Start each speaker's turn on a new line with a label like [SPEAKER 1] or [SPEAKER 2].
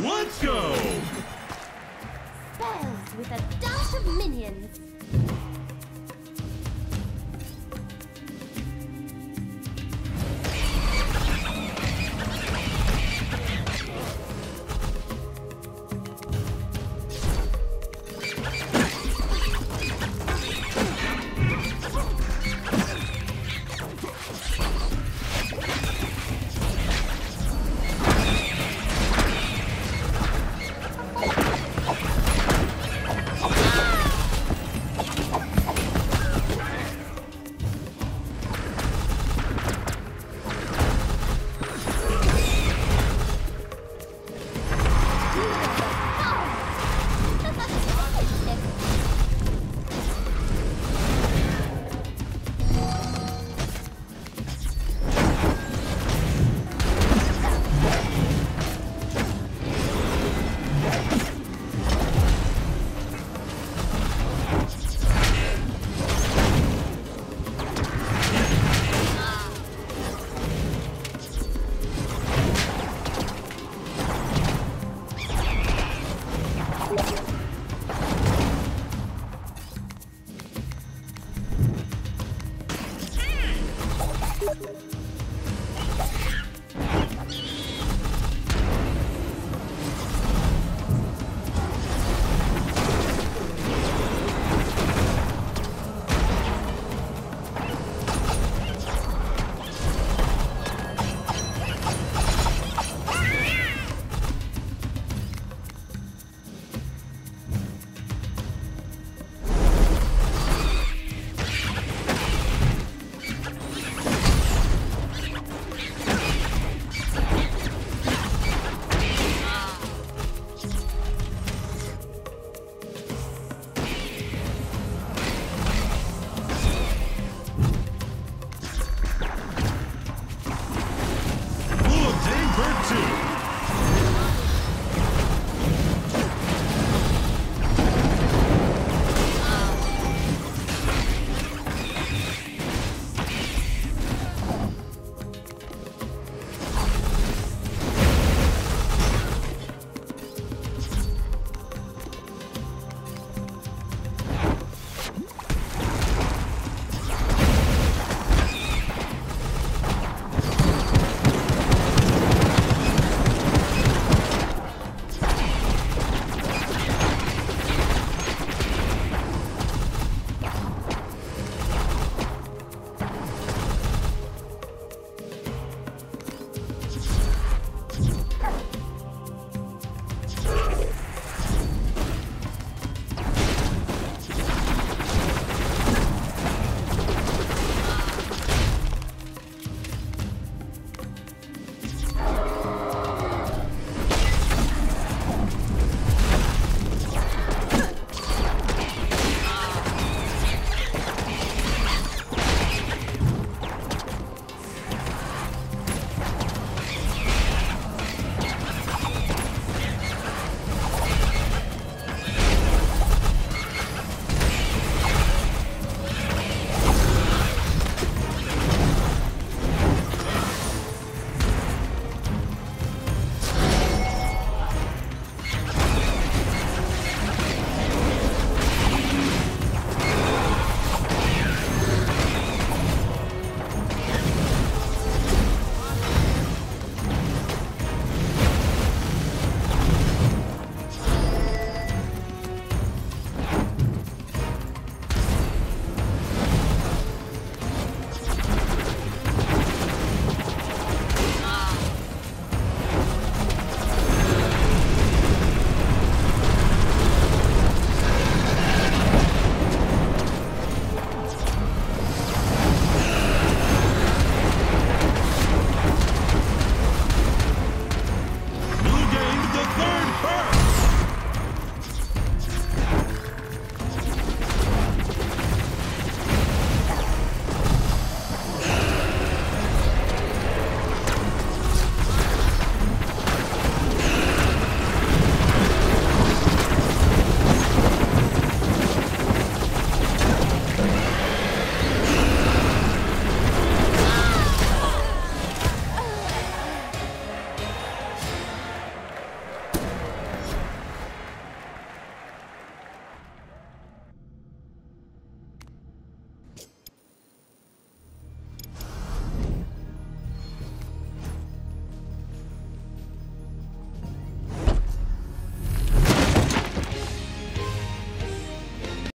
[SPEAKER 1] Let's go!
[SPEAKER 2] Spells with a dash of minions.